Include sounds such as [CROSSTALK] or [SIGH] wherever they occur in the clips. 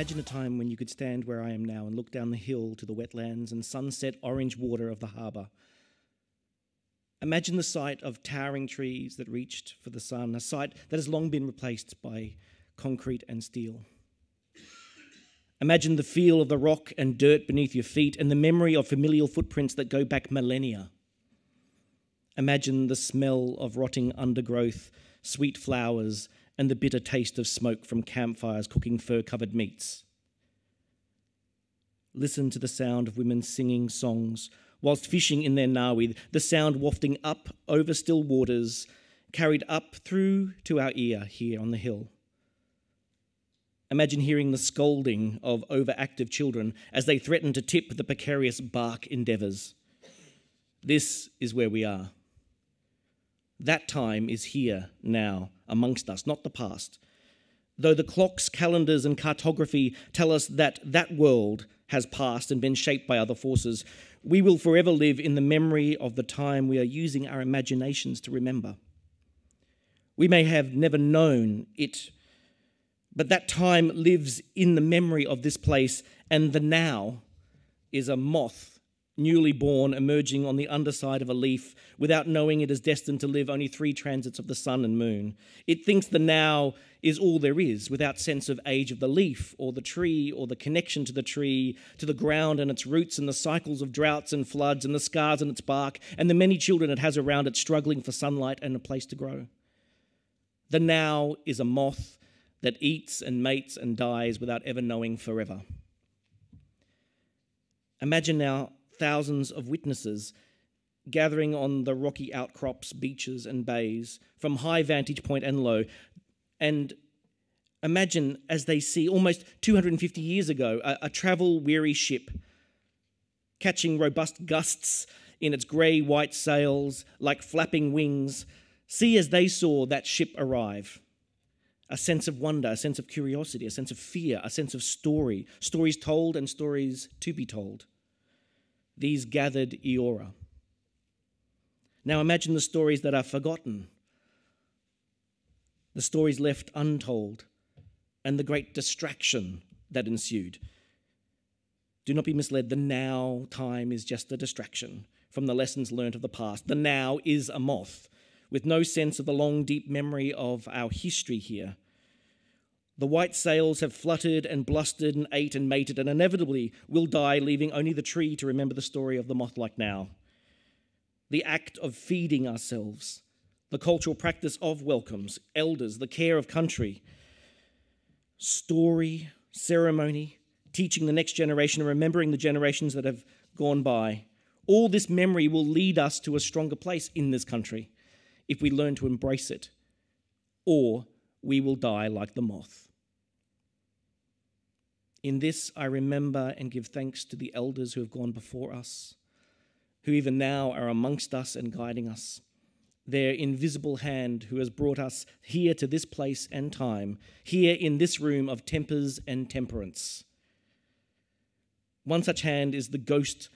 Imagine a time when you could stand where I am now and look down the hill to the wetlands and sunset orange water of the harbour. Imagine the sight of towering trees that reached for the sun, a sight that has long been replaced by concrete and steel. Imagine the feel of the rock and dirt beneath your feet and the memory of familial footprints that go back millennia. Imagine the smell of rotting undergrowth, sweet flowers, and the bitter taste of smoke from campfires cooking fur covered meats. Listen to the sound of women singing songs whilst fishing in their ngawi, the sound wafting up over still waters, carried up through to our ear here on the hill. Imagine hearing the scolding of overactive children as they threaten to tip the precarious bark endeavours. This is where we are. That time is here now amongst us, not the past. Though the clocks, calendars, and cartography tell us that that world has passed and been shaped by other forces, we will forever live in the memory of the time we are using our imaginations to remember. We may have never known it but that time lives in the memory of this place, and the now is a moth newly born emerging on the underside of a leaf without knowing it is destined to live only three transits of the sun and moon. It thinks the now is all there is without sense of age of the leaf or the tree or the connection to the tree, to the ground and its roots and the cycles of droughts and floods and the scars in its bark and the many children it has around it struggling for sunlight and a place to grow. The now is a moth that eats and mates and dies without ever knowing forever. Imagine now thousands of witnesses gathering on the rocky outcrops, beaches, and bays from high vantage point and low. And imagine as they see almost 250 years ago a, a travel weary ship catching robust gusts in its grey white sails like flapping wings. See as they saw that ship arrive a sense of wonder, a sense of curiosity, a sense of fear, a sense of story, stories told and stories to be told. These gathered Eora. Now imagine the stories that are forgotten, the stories left untold, and the great distraction that ensued. Do not be misled. The now time is just a distraction from the lessons learnt of the past. The now is a moth with no sense of the long, deep memory of our history here. The white sails have fluttered and blustered and ate and mated and inevitably will die, leaving only the tree to remember the story of the moth like now. The act of feeding ourselves, the cultural practice of welcomes, elders, the care of country, story, ceremony, teaching the next generation and remembering the generations that have gone by. All this memory will lead us to a stronger place in this country if we learn to embrace it, or we will die like the moth. In this, I remember and give thanks to the elders who have gone before us, who even now are amongst us and guiding us. Their invisible hand who has brought us here to this place and time, here in this room of tempers and temperance. One such hand is the ghost,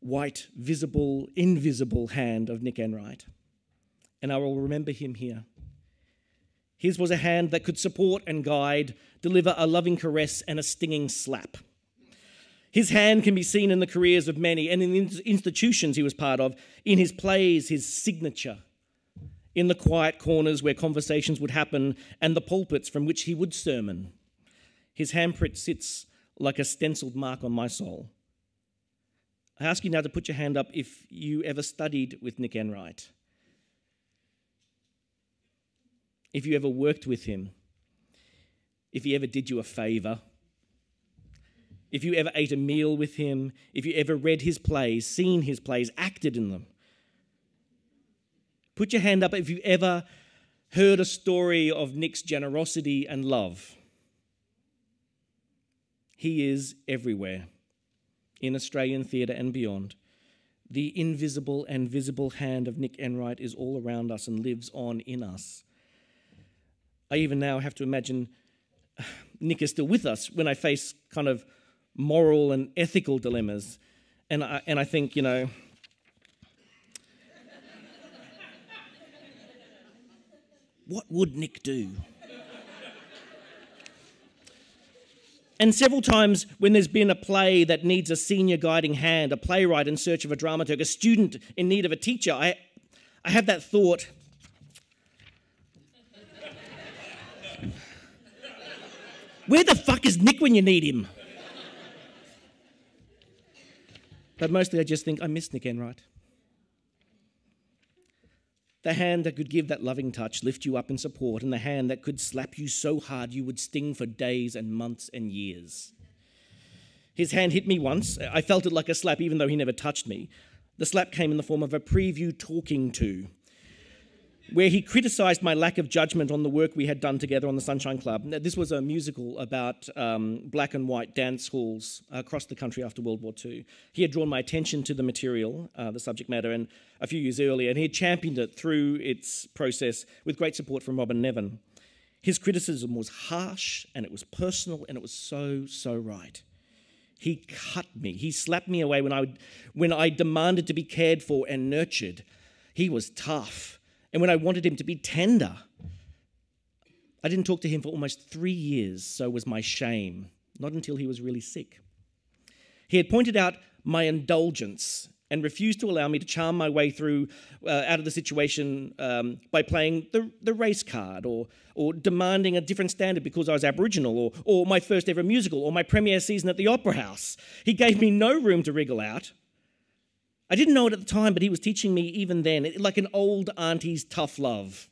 white, visible, invisible hand of Nick Enright and I will remember him here. His was a hand that could support and guide, deliver a loving caress and a stinging slap. His hand can be seen in the careers of many and in the institutions he was part of, in his plays, his signature, in the quiet corners where conversations would happen and the pulpits from which he would sermon. His handprint sits like a stenciled mark on my soul. I ask you now to put your hand up if you ever studied with Nick Enright if you ever worked with him, if he ever did you a favor, if you ever ate a meal with him, if you ever read his plays, seen his plays, acted in them. Put your hand up if you ever heard a story of Nick's generosity and love. He is everywhere in Australian theatre and beyond. The invisible and visible hand of Nick Enright is all around us and lives on in us. I even now have to imagine Nick is still with us when I face kind of moral and ethical dilemmas. And I, and I think, you know, what would Nick do? And several times when there's been a play that needs a senior guiding hand, a playwright in search of a dramaturg, a student in need of a teacher, I, I have that thought. Where the fuck is Nick when you need him? But mostly I just think I miss Nick Enright. The hand that could give that loving touch, lift you up in support, and the hand that could slap you so hard you would sting for days and months and years. His hand hit me once. I felt it like a slap, even though he never touched me. The slap came in the form of a preview talking to where he criticized my lack of judgment on the work we had done together on the Sunshine Club. This was a musical about um, black and white dance halls across the country after World War II. He had drawn my attention to the material, uh, the subject matter, and a few years earlier, and he had championed it through its process with great support from Robyn Nevin. His criticism was harsh and it was personal and it was so, so right. He cut me. He slapped me away when I, when I demanded to be cared for and nurtured. He was tough and when I wanted him to be tender, I didn't talk to him for almost three years, so was my shame, not until he was really sick. He had pointed out my indulgence and refused to allow me to charm my way through uh, out of the situation um, by playing the, the race card or, or demanding a different standard because I was Aboriginal or, or my first ever musical or my premiere season at the Opera House. He gave me no room to wriggle out. I didn't know it at the time, but he was teaching me even then, like an old auntie's tough love.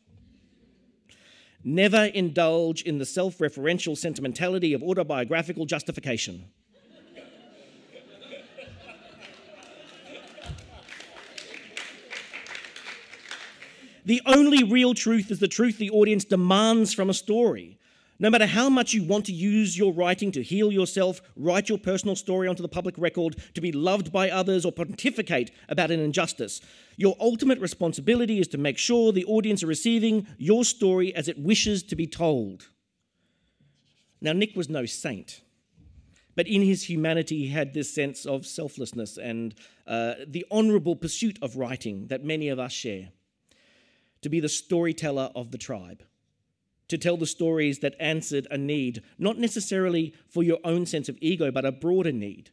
Never indulge in the self referential sentimentality of autobiographical justification. the only real truth is the truth the audience demands from a story. No matter how much you want to use your writing to heal yourself, write your personal story onto the public record, to be loved by others, or pontificate about an injustice, your ultimate responsibility is to make sure the audience are receiving your story as it wishes to be told. Now, Nick was no saint, but in his humanity, he had this sense of selflessness and uh, the honourable pursuit of writing that many of us share to be the storyteller of the tribe to tell the stories that answered a need, not necessarily for your own sense of ego, but a broader need.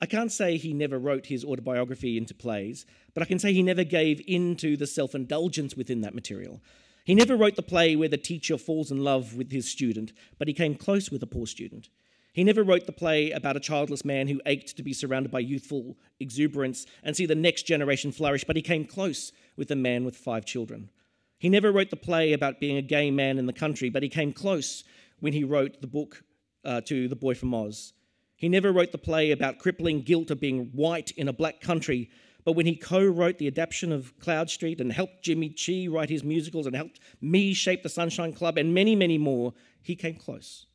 I can't say he never wrote his autobiography into plays, but I can say he never gave in to the self indulgence within that material. He never wrote the play where the teacher falls in love with his student, but he came close with a poor student. He never wrote the play about a childless man who ached to be surrounded by youthful exuberance and see the next generation flourish, but he came close with a man with five children. He never wrote the play about being a gay man in the country, but he came close when he wrote the book uh, to The Boy from Oz. He never wrote the play about crippling guilt of being white in a black country, but when he co wrote the adaptation of Cloud Street and helped Jimmy Chi write his musicals and helped me shape the Sunshine Club and many, many more, he came close.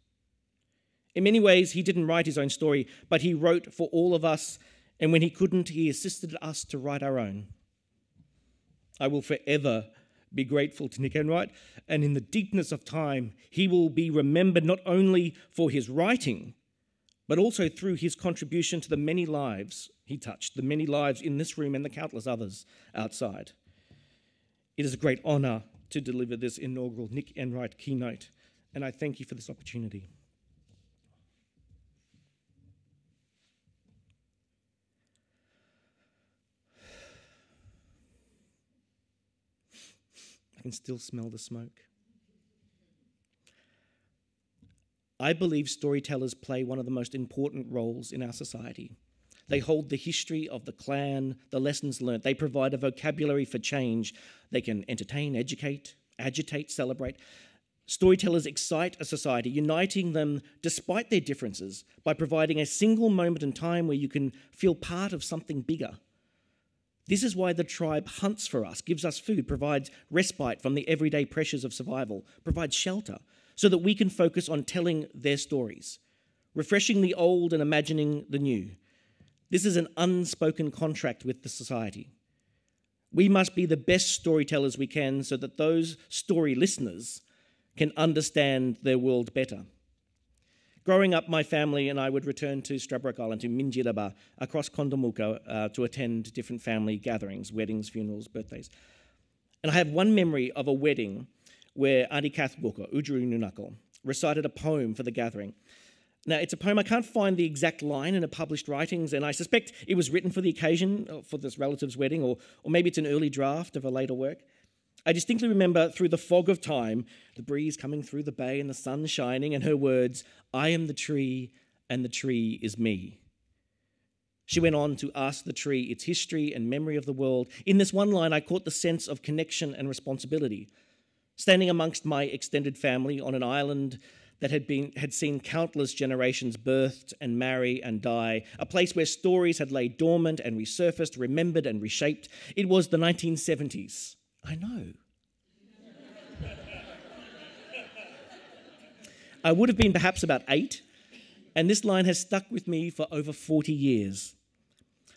In many ways, he didn't write his own story, but he wrote for all of us, and when he couldn't, he assisted us to write our own. I will forever be grateful to Nick Enright. And in the deepness of time, he will be remembered not only for his writing, but also through his contribution to the many lives he touched, the many lives in this room and the countless others outside. It is a great honour to deliver this inaugural Nick Enright keynote, and I thank you for this opportunity. Can still smell the smoke. I believe storytellers play one of the most important roles in our society. They hold the history of the clan, the lessons learned. They provide a vocabulary for change. They can entertain, educate, agitate, celebrate. Storytellers excite a society, uniting them despite their differences by providing a single moment in time where you can feel part of something bigger. This is why the tribe hunts for us, gives us food, provides respite from the everyday pressures of survival, provides shelter, so that we can focus on telling their stories, refreshing the old and imagining the new. This is an unspoken contract with the society. We must be the best storytellers we can so that those story listeners can understand their world better. Growing up, my family and I would return to Stradbroke Island, to Minjerribah, across Quandamooka, uh, to attend different family gatherings, weddings, funerals, birthdays. And I have one memory of a wedding where Auntie Kath Walker, Oodgeroo Noonuccal, recited a poem for the gathering. Now, it's a poem. I can't find the exact line in a published writings, and I suspect it was written for the occasion, uh, for this relative's wedding, or, or maybe it's an early draft of a later work. I distinctly remember through the fog of time, the breeze coming through the bay and the sun shining, and her words, I am the tree, and the tree is me. She went on to ask the tree its history and memory of the world. In this one line, I caught the sense of connection and responsibility. Standing amongst my extended family on an island that had, been, had seen countless generations birthed and marry and die, a place where stories had laid dormant and resurfaced, remembered and reshaped. It was the 1970s. I know. I would have been perhaps about eight, and this line has stuck with me for over 40 years.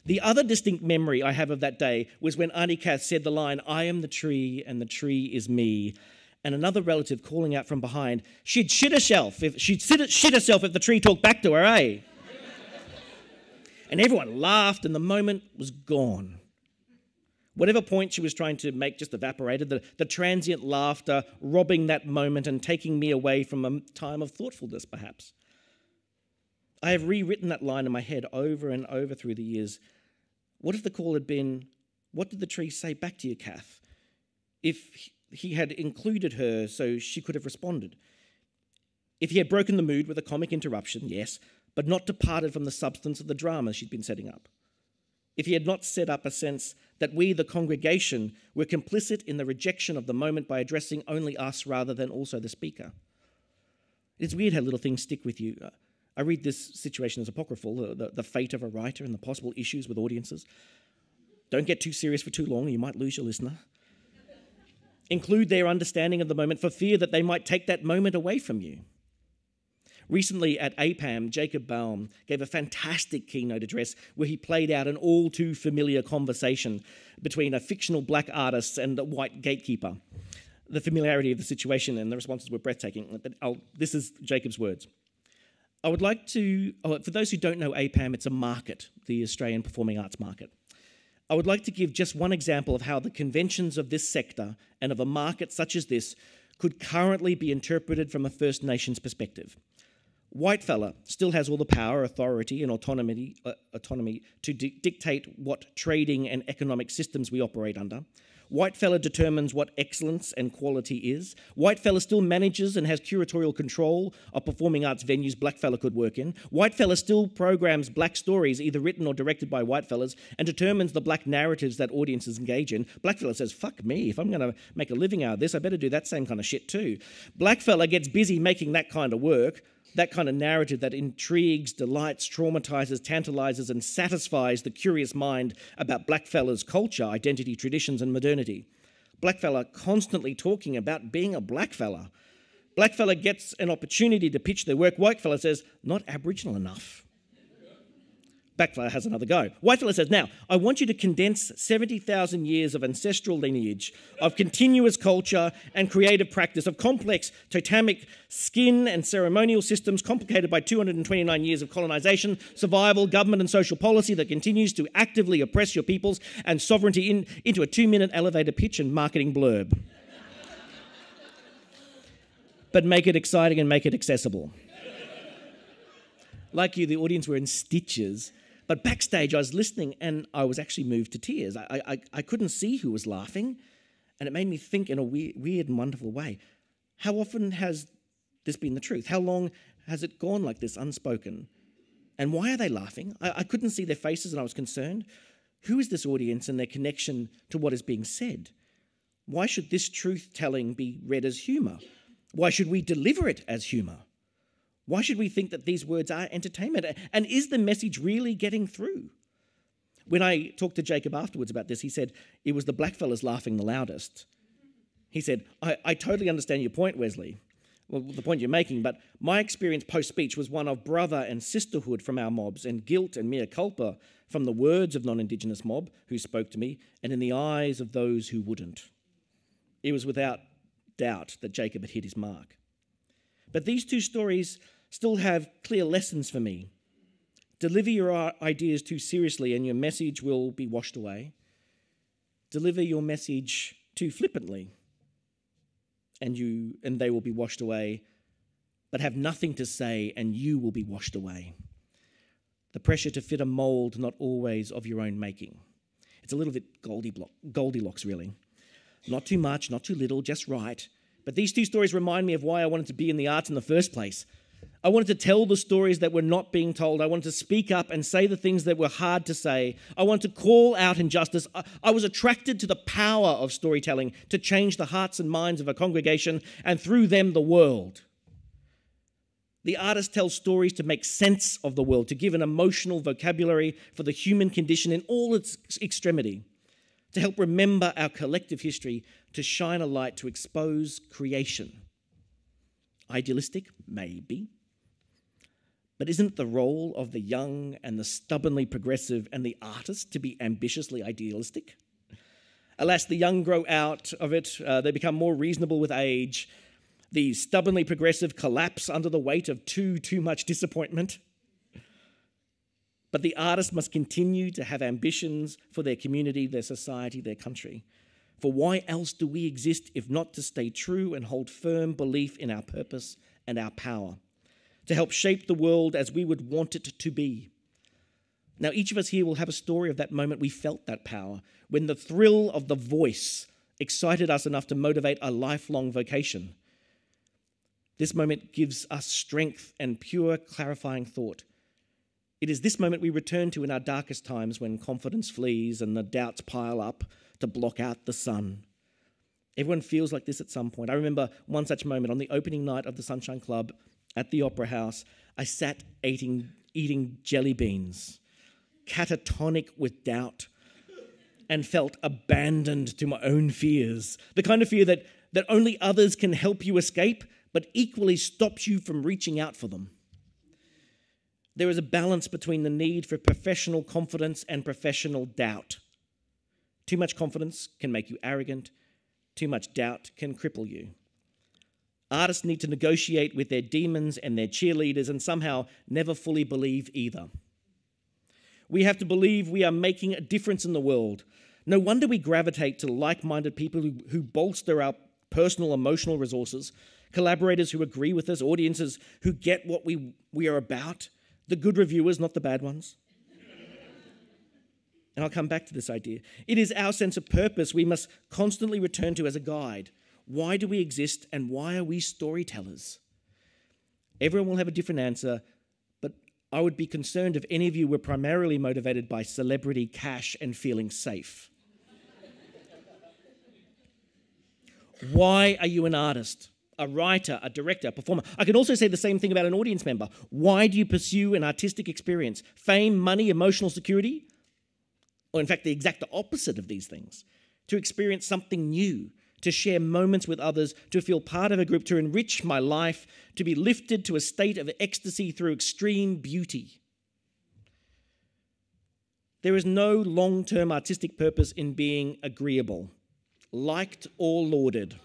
The other distinct memory I have of that day was when Auntie Kath said the line, I am the tree and the tree is me, and another relative calling out from behind, she'd shit herself if she'd shit herself if the tree talked back to her, eh? and everyone laughed, and the moment was gone. Whatever point she was trying to make just evaporated, the, the transient laughter robbing that moment and taking me away from a time of thoughtfulness, perhaps. I have rewritten that line in my head over and over through the years. What if the call had been, What did the tree say back to you, Kath? If he had included her so she could have responded. If he had broken the mood with a comic interruption, yes, but not departed from the substance of the drama she'd been setting up. If he had not set up a sense that we, the congregation, were complicit in the rejection of the moment by addressing only us rather than also the speaker. It's weird how little things stick with you. Uh, I read this situation as apocryphal, the, the fate of a writer and the possible issues with audiences. Don't get too serious for too long, or you might lose your listener include their understanding of the moment for fear that they might take that moment away from you. Recently at APAM, Jacob Boehme gave a fantastic keynote address where he played out an all too familiar conversation between a fictional black artist and a white gatekeeper. The familiarity of the situation and the responses were breathtaking. I'll, this is Jacob's words. I would like to, oh, for those who don't know APAM, it's a market, the Australian Performing Arts Market. I would like to give just one example of how the conventions of this sector and of a market such as this could currently be interpreted from a First Nations perspective. Whitefella still has all the power, authority, and autonomy, uh, autonomy to di- dictate what trading and economic systems we operate under. Whitefella determines what excellence and quality is. Whitefella still manages and has curatorial control of performing arts venues blackfella could work in. Whitefella still programs black stories, either written or directed by whitefellas, and determines the black narratives that audiences engage in. Blackfella says, fuck me, if I'm going to make a living out of this, I better do that same kind of shit too. Blackfella gets busy making that kind of work that kind of narrative that intrigues, delights, traumatizes, tantalizes, and satisfies the curious mind about blackfellas' culture, identity, traditions, and modernity. Blackfella constantly talking about being a blackfella. Blackfella gets an opportunity to pitch their work. Whitefella says, not Aboriginal enough. Blackfella has another go. Whitefella says, Now, I want you to condense 70,000 years of ancestral lineage, of continuous culture and creative practice, of complex totemic skin and ceremonial systems complicated by 229 years of colonization, survival, government, and social policy that continues to actively oppress your peoples and sovereignty in, into a two minute elevator pitch and marketing blurb. [LAUGHS] but make it exciting and make it accessible. Like you, the audience were in stitches but backstage, I was listening and I was actually moved to tears. I, I, I couldn't see who was laughing, and it made me think in a weird, weird and wonderful way. How often has this been the truth? How long has it gone like this, unspoken? And why are they laughing? I, I couldn't see their faces and I was concerned. Who is this audience and their connection to what is being said? Why should this truth telling be read as humour? Why should we deliver it as humour? Why should we think that these words are entertainment? And is the message really getting through? When I talked to Jacob afterwards about this, he said it was the blackfellas laughing the loudest. He said, I, I totally understand your point, Wesley. Well, the point you're making, but my experience post speech was one of brother and sisterhood from our mobs and guilt and mea culpa from the words of non Indigenous mob who spoke to me and in the eyes of those who wouldn't. It was without doubt that Jacob had hit his mark. But these two stories still have clear lessons for me. Deliver your ideas too seriously and your message will be washed away. Deliver your message too flippantly and you and they will be washed away but have nothing to say, and you will be washed away. The pressure to fit a mold not always of your own making. It's a little bit Goldilocks, really. Not too much, not too little, just right. But these two stories remind me of why I wanted to be in the arts in the first place. I wanted to tell the stories that were not being told. I wanted to speak up and say the things that were hard to say. I wanted to call out injustice. I was attracted to the power of storytelling to change the hearts and minds of a congregation and through them the world. The artist tells stories to make sense of the world, to give an emotional vocabulary for the human condition in all its extremity, to help remember our collective history, to shine a light to expose creation. Idealistic? Maybe. But isn't the role of the young and the stubbornly progressive and the artist to be ambitiously idealistic? Alas, the young grow out of it, uh, they become more reasonable with age. The stubbornly progressive collapse under the weight of too, too much disappointment. But the artist must continue to have ambitions for their community, their society, their country. For why else do we exist if not to stay true and hold firm belief in our purpose and our power? To help shape the world as we would want it to be. Now, each of us here will have a story of that moment we felt that power, when the thrill of the voice excited us enough to motivate a lifelong vocation. This moment gives us strength and pure, clarifying thought. It is this moment we return to in our darkest times when confidence flees and the doubts pile up to block out the sun. Everyone feels like this at some point. I remember one such moment on the opening night of the Sunshine Club at the Opera House. I sat eating, eating jelly beans, catatonic with doubt, and felt abandoned to my own fears. The kind of fear that, that only others can help you escape, but equally stops you from reaching out for them. There is a balance between the need for professional confidence and professional doubt. Too much confidence can make you arrogant, too much doubt can cripple you. Artists need to negotiate with their demons and their cheerleaders and somehow never fully believe either. We have to believe we are making a difference in the world. No wonder we gravitate to like minded people who, who bolster our personal emotional resources, collaborators who agree with us, audiences who get what we, we are about, the good reviewers, not the bad ones. And I'll come back to this idea. It is our sense of purpose we must constantly return to as a guide. Why do we exist and why are we storytellers? Everyone will have a different answer, but I would be concerned if any of you were primarily motivated by celebrity, cash, and feeling safe. why are you an artist? a writer, a director, a performer. I can also say the same thing about an audience member. Why do you pursue an artistic experience? Fame, money, emotional security? or in fact, the exact opposite of these things, to experience something new, to share moments with others, to feel part of a group, to enrich my life, to be lifted to a state of ecstasy through extreme beauty. There is no long term artistic purpose in being agreeable, liked or lauded.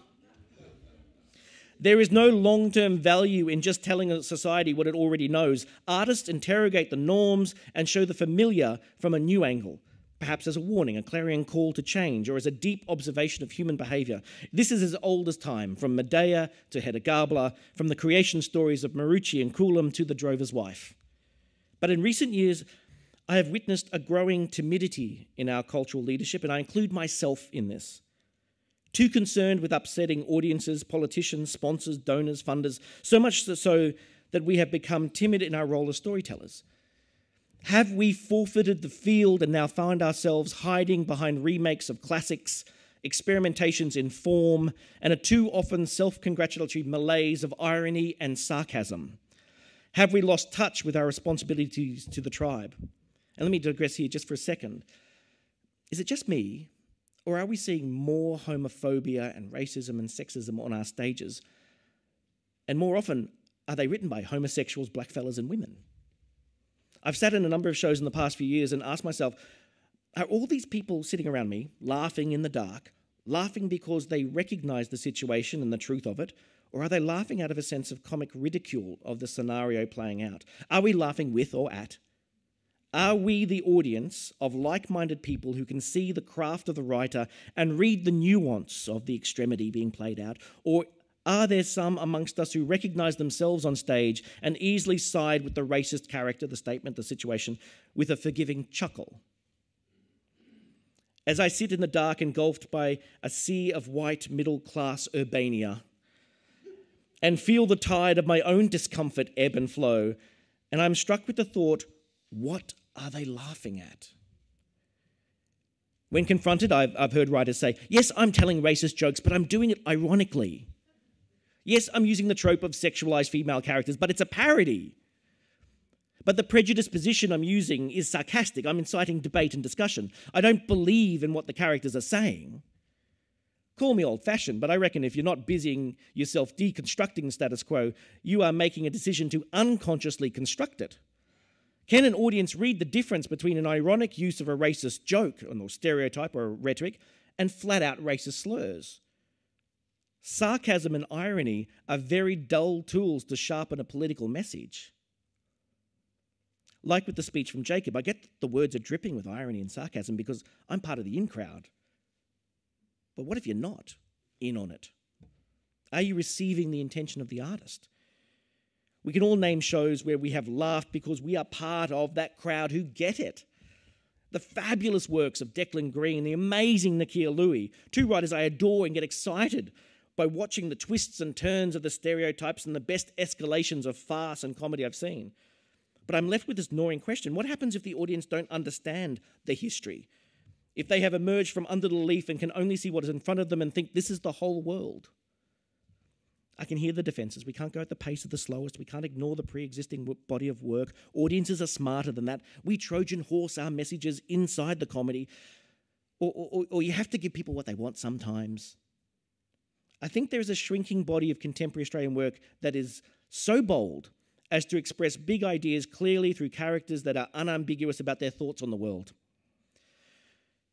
There is no long term value in just telling a society what it already knows. Artists interrogate the norms and show the familiar from a new angle perhaps as a warning, a clarion call to change, or as a deep observation of human behavior. This is as old as time, from Medea to Hedda Gabler, from the creation stories of Marucci and Coulomb to the drover's wife. But in recent years, I have witnessed a growing timidity in our cultural leadership, and I include myself in this. Too concerned with upsetting audiences, politicians, sponsors, donors, funders, so much so that we have become timid in our role as storytellers. Have we forfeited the field and now find ourselves hiding behind remakes of classics, experimentations in form, and a too often self congratulatory malaise of irony and sarcasm? Have we lost touch with our responsibilities to the tribe? And let me digress here just for a second. Is it just me, or are we seeing more homophobia and racism and sexism on our stages? And more often, are they written by homosexuals, blackfellas, and women? I've sat in a number of shows in the past few years and asked myself, are all these people sitting around me laughing in the dark, laughing because they recognize the situation and the truth of it, or are they laughing out of a sense of comic ridicule of the scenario playing out? Are we laughing with or at? Are we the audience of like minded people who can see the craft of the writer and read the nuance of the extremity being played out? Or Are there some amongst us who recognize themselves on stage and easily side with the racist character, the statement, the situation, with a forgiving chuckle? As I sit in the dark, engulfed by a sea of white middle class urbania, and feel the tide of my own discomfort ebb and flow, and I'm struck with the thought, what are they laughing at? When confronted, I've, I've heard writers say, Yes, I'm telling racist jokes, but I'm doing it ironically. Yes, I'm using the trope of sexualized female characters, but it's a parody. But the prejudiced position I'm using is sarcastic. I'm inciting debate and discussion. I don't believe in what the characters are saying. Call me old fashioned, but I reckon if you're not busying yourself deconstructing the status quo, you are making a decision to unconsciously construct it. Can an audience read the difference between an ironic use of a racist joke or stereotype or rhetoric and flat out racist slurs? Sarcasm and irony are very dull tools to sharpen a political message. Like with the speech from Jacob, I get the words are dripping with irony and sarcasm because I'm part of the in crowd. But what if you're not in on it? Are you receiving the intention of the artist? We can all name shows where we have laughed because we are part of that crowd who get it. The fabulous works of Declan Greene, the amazing Nakkiah Lui, two writers I adore and get excited by watching the twists and turns of the stereotypes and the best escalations of farce and comedy I've seen. But I'm left with this gnawing question what happens if the audience don't understand the history? If they have emerged from under the leaf and can only see what is in front of them and think this is the whole world? I can hear the defenses. We can't go at the pace of the slowest. We can't ignore the pre existing body of work. Audiences are smarter than that. We Trojan horse our messages inside the comedy. Or, or, or you have to give people what they want sometimes. I think there is a shrinking body of contemporary Australian work that is so bold as to express big ideas clearly through characters that are unambiguous about their thoughts on the world.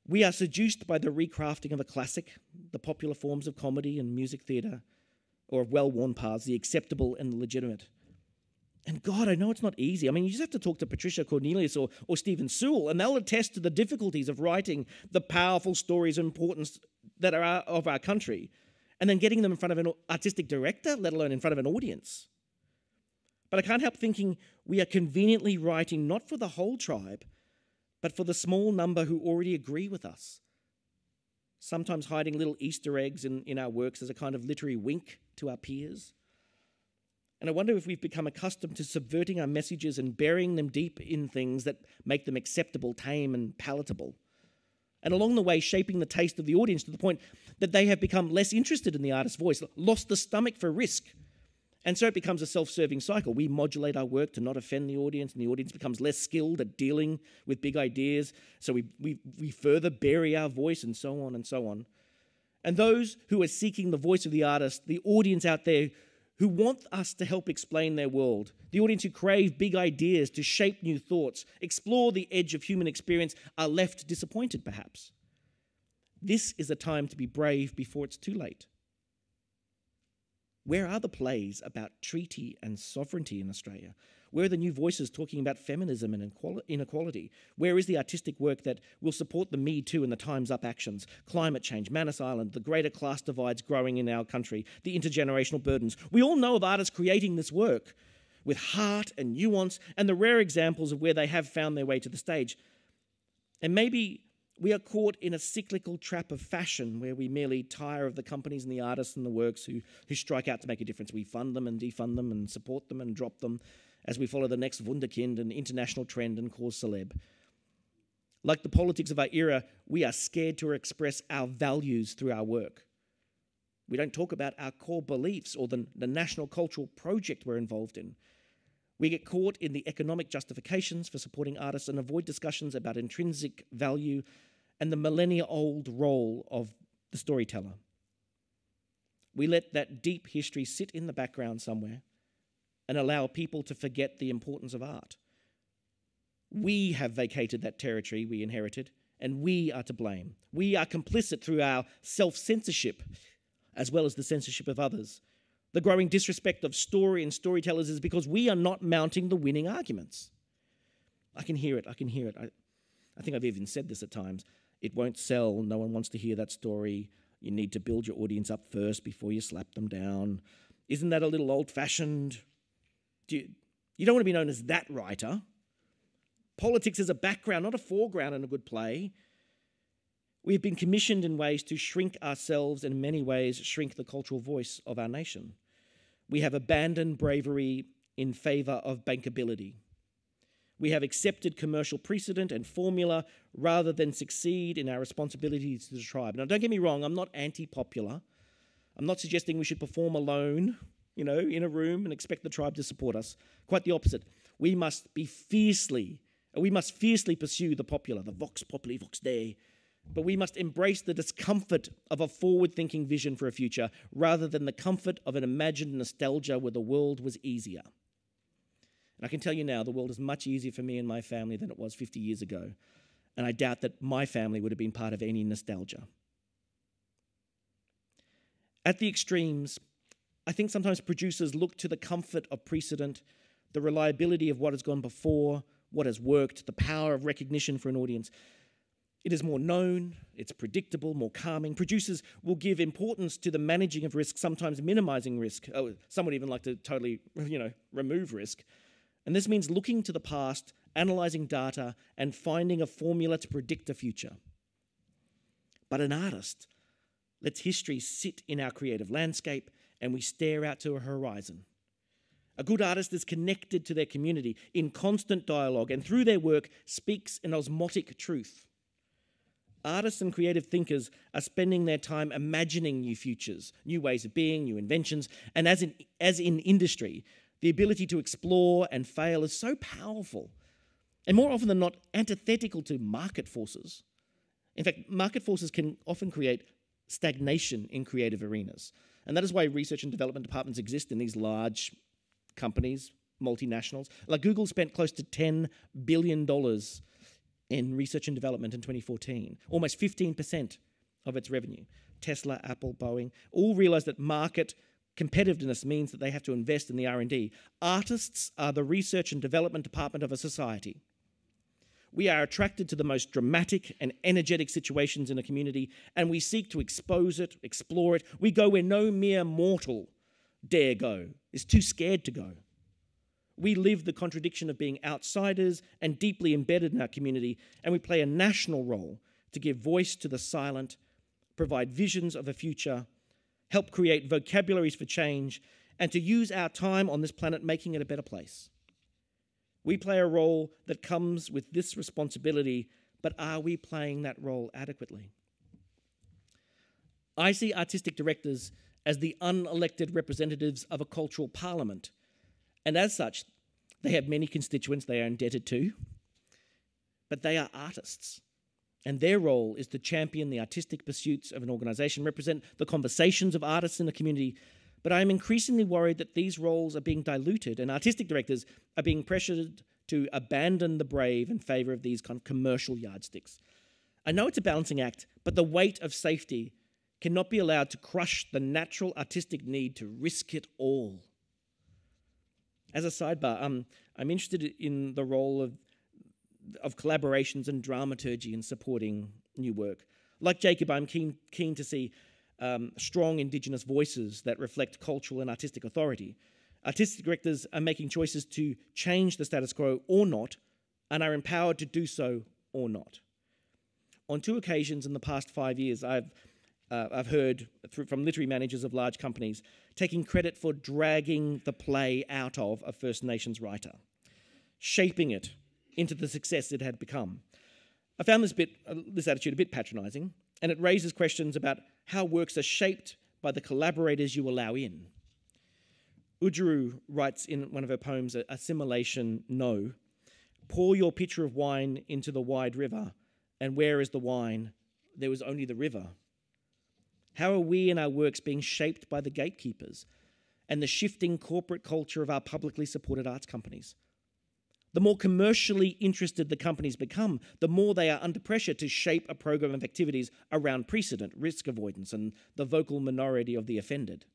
We are seduced by the recrafting of a classic, the popular forms of comedy and music theatre, or of well worn paths, the acceptable and the legitimate. And God, I know it's not easy. I mean, you just have to talk to Patricia Cornelius or, or Stephen Sewell, and they'll attest to the difficulties of writing the powerful stories of importance that are of our country and then getting them in front of an artistic director, let alone in front of an audience. But I can't help thinking we are conveniently writing not for the whole tribe, but for the small number who already agree with us. Sometimes hiding little Easter eggs in, in our works as a kind of literary wink to our peers. And I wonder if we've become accustomed to subverting our messages and burying them deep in things that make them acceptable, tame, and palatable and along the way shaping the taste of the audience to the point that they have become less interested in the artist's voice, lost the stomach for risk. And so it becomes a self serving cycle. We modulate our work to not offend the audience, and the audience becomes less skilled at dealing with big ideas. So we, we, we further bury our voice, and so on and so on. And those who are seeking the voice of the artist, the audience out there who want us to help explain their world, the audience who crave big ideas to shape new thoughts, explore the edge of human experience, are left disappointed perhaps. This is a time to be brave before it's too late. Where are the plays about treaty and sovereignty in Australia? Where are the new voices talking about feminism and inequality? Where is the artistic work that will support the Me Too and the Time's Up actions, climate change, Manus Island, the greater class divides growing in our country, the intergenerational burdens? We all know of artists creating this work with heart and nuance and the rare examples of where they have found their way to the stage. And maybe we are caught in a cyclical trap of fashion where we merely tire of the companies and the artists and the works who, who strike out to make a difference. We fund them and defund them and support them and drop them as we follow the next wunderkind and international trend and cause celeb. Like the politics of our era, we are scared to express our values through our work. We don't talk about our core beliefs or the, the national cultural project we're involved in. We get caught in the economic justifications for supporting artists and avoid discussions about intrinsic value and the millennia old role of the storyteller. We let that deep history sit in the background somewhere and allow people to forget the importance of art. We have vacated that territory we inherited, and we are to blame. We are complicit through our self censorship, as well as the censorship of others. The growing disrespect of story and storytellers is because we are not mounting the winning arguments. I can hear it, I can hear it. I, I think I've even said this at times. It won't sell, no one wants to hear that story. You need to build your audience up first before you slap them down. Isn't that a little old fashioned? Do you, you don't want to be known as that writer. Politics is a background, not a foreground in a good play. We have been commissioned in ways to shrink ourselves and in many ways shrink the cultural voice of our nation. We have abandoned bravery in favour of bankability. We have accepted commercial precedent and formula rather than succeed in our responsibilities to the tribe. Now, don't get me wrong, I'm not anti popular. I'm not suggesting we should perform alone, you know, in a room and expect the tribe to support us. Quite the opposite. We must be fiercely, we must fiercely pursue the popular, the vox populi, vox dei, but we must embrace the discomfort of a forward thinking vision for a future rather than the comfort of an imagined nostalgia where the world was easier. And I can tell you now, the world is much easier for me and my family than it was 50 years ago. And I doubt that my family would have been part of any nostalgia. At the extremes, I think sometimes producers look to the comfort of precedent, the reliability of what has gone before, what has worked, the power of recognition for an audience. It is more known, it's predictable, more calming. Producers will give importance to the managing of risk, sometimes minimizing risk. Oh, some would even like to totally, you know, remove risk. And this means looking to the past, analyzing data, and finding a formula to predict the future. But an artist lets history sit in our creative landscape and we stare out to a horizon. A good artist is connected to their community in constant dialogue and through their work speaks an osmotic truth. Artists and creative thinkers are spending their time imagining new futures, new ways of being, new inventions, and as in, as in industry, the ability to explore and fail is so powerful, and more often than not, antithetical to market forces. In fact, market forces can often create stagnation in creative arenas. And that is why research and development departments exist in these large companies, multinationals. Like Google spent close to $10 billion in research and development in 2014, almost 15% of its revenue. Tesla, Apple, Boeing all realized that market competitiveness means that they have to invest in the R&D. Artists are the research and development department of a society. We are attracted to the most dramatic and energetic situations in a community, and we seek to expose it, explore it. We go where no mere mortal dare go, is too scared to go. We live the contradiction of being outsiders and deeply embedded in our community, and we play a national role to give voice to the silent, provide visions of a future, help create vocabularies for change, and to use our time on this planet making it a better place. We play a role that comes with this responsibility, but are we playing that role adequately? I see artistic directors as the unelected representatives of a cultural parliament, and as such, they have many constituents they are indebted to, but they are artists. And their role is to champion the artistic pursuits of an organisation, represent the conversations of artists in the community, but I am increasingly worried that these roles are being diluted and artistic directors are being pressured to abandon the brave in favour of these kind of commercial yardsticks. I know it's a balancing act, but the weight of safety cannot be allowed to crush the natural artistic need to risk it all. As a sidebar, um, I'm interested in the role of, of collaborations and dramaturgy in supporting new work. Like Jacob, I'm keen, keen to see um, strong Indigenous voices that reflect cultural and artistic authority. Artistic directors are making choices to change the status quo or not, and are empowered to do so or not. On two occasions in the past five years, I've, uh, I've heard from literary managers of large companies taking credit for dragging the play out of a First Nations writer, shaping it into the success it had become. I found this, bit, uh, this attitude a bit patronising, and it raises questions about how works are shaped by the collaborators you allow in. Oodgeroo writes in one of her poems, Assimilation No, pour your pitcher of wine into the wide river, and where is the wine? There was only the river. How are we in our works being shaped by the gatekeepers and the shifting corporate culture of our publicly supported arts companies? The more commercially interested the companies become, the more they are under pressure to shape a program of activities around precedent, risk avoidance, and the vocal minority of the offended.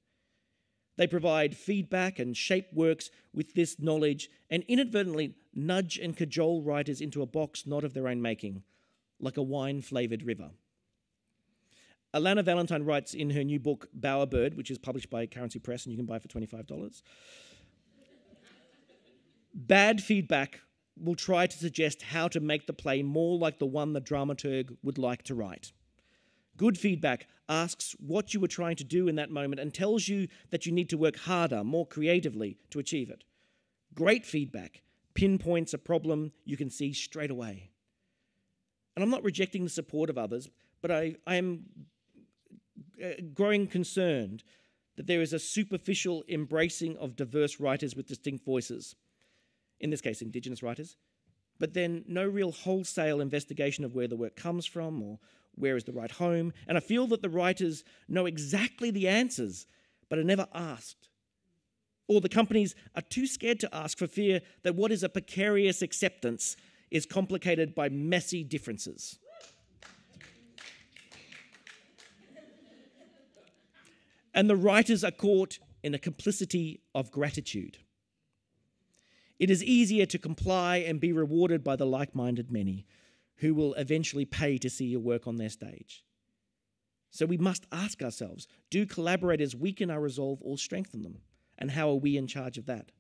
They provide feedback and shape works with this knowledge and inadvertently nudge and cajole writers into a box not of their own making, like a wine flavoured river. Alana Valentine writes in her new book, Bowerbird, which is published by Currency Press and you can buy for $25. Bad feedback will try to suggest how to make the play more like the one the dramaturg would like to write. Good feedback asks what you were trying to do in that moment and tells you that you need to work harder, more creatively to achieve it. Great feedback pinpoints a problem you can see straight away. And I'm not rejecting the support of others, but I, I am uh, growing concerned that there is a superficial embracing of diverse writers with distinct voices, in this case, Indigenous writers, but then no real wholesale investigation of where the work comes from or where is the right home. And I feel that the writers know exactly the answers, but are never asked. Or the companies are too scared to ask for fear that what is a precarious acceptance is complicated by messy differences. and the writers are caught in a complicity of gratitude. It is easier to comply and be rewarded by the like minded many who will eventually pay to see your work on their stage. So we must ask ourselves do collaborators weaken our resolve or strengthen them? And how are we in charge of that?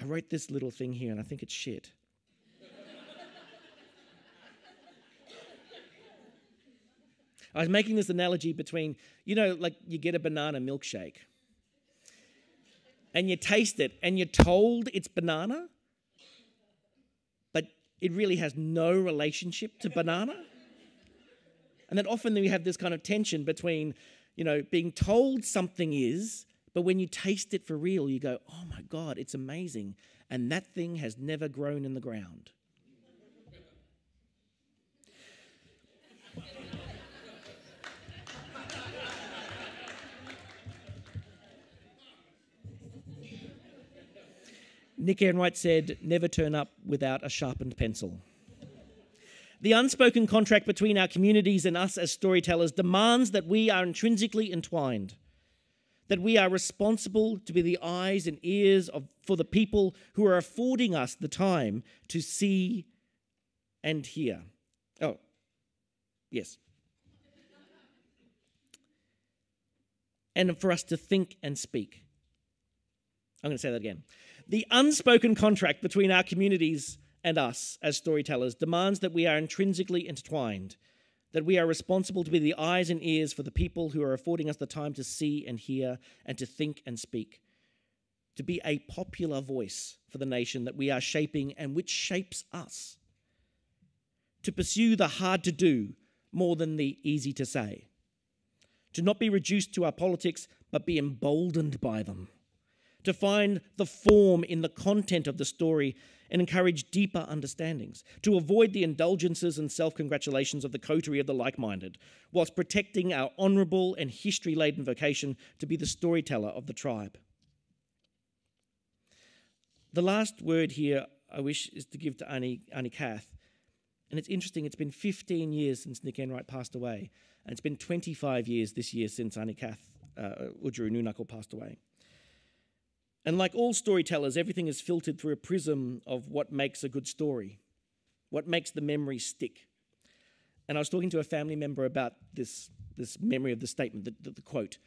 I wrote this little thing here and I think it's shit. I was making this analogy between, you know, like you get a banana milkshake and you taste it and you're told it's banana, but it really has no relationship to banana. And then often we have this kind of tension between, you know, being told something is, but when you taste it for real, you go, oh my God, it's amazing. And that thing has never grown in the ground. Nick Enright said, never turn up without a sharpened pencil. The unspoken contract between our communities and us as storytellers demands that we are intrinsically entwined, that we are responsible to be the eyes and ears of, for the people who are affording us the time to see and hear. Oh, yes. and for us to think and speak. I'm going to say that again. The unspoken contract between our communities and us as storytellers demands that we are intrinsically intertwined, that we are responsible to be the eyes and ears for the people who are affording us the time to see and hear and to think and speak, to be a popular voice for the nation that we are shaping and which shapes us, to pursue the hard to do more than the easy to say, to not be reduced to our politics but be emboldened by them to find the form in the content of the story and encourage deeper understandings, to avoid the indulgences and self congratulations of the coterie of the like minded, whilst protecting our honourable and history laden vocation to be the storyteller of the tribe. The last word here I wish is to give to Aunty, Aunty Kath. And it's interesting, it's been 15 years since Nick Enright passed away, and it's been 25 years this year since Aunty Kath uh, Noonuccal passed away. And like all storytellers, everything is filtered through a prism of what makes a good story, what makes the memory stick. And I was talking to a family member about this, this memory of the statement, the, the, the quote,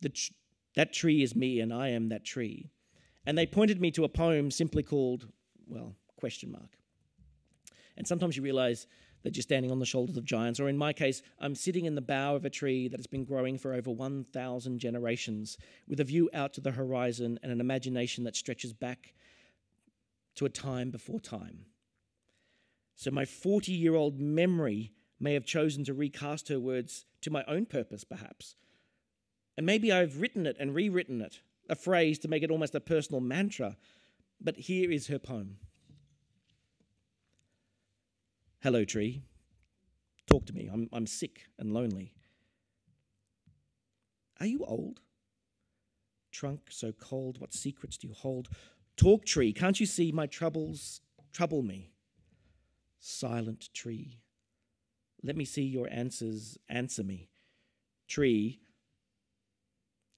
the tr- that tree is me and I am that tree. And they pointed me to a poem simply called, well, question mark. And sometimes you realize that you're standing on the shoulders of giants, or in my case, I'm sitting in the bough of a tree that has been growing for over 1,000 generations, with a view out to the horizon and an imagination that stretches back to a time before time. So my 40 year old memory may have chosen to recast her words to my own purpose, perhaps. And maybe I've written it and rewritten it, a phrase to make it almost a personal mantra. But here is her poem. Hello, tree. Talk to me. I'm, I'm sick and lonely. Are you old? Trunk so cold, what secrets do you hold? Talk, tree. Can't you see my troubles trouble me? Silent tree. Let me see your answers answer me. Tree,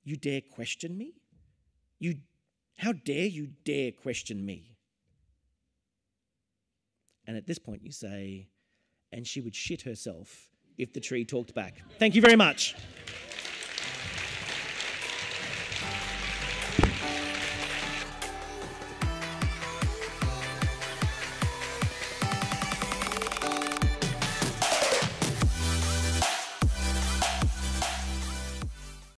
you dare question me? You how dare you dare question me? And at this point, you say, and she would shit herself if the tree talked back. Thank you very much.